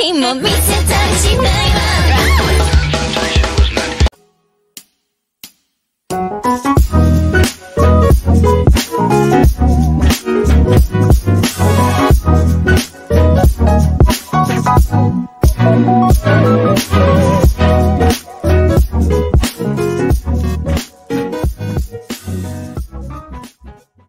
気も見せたりしないわ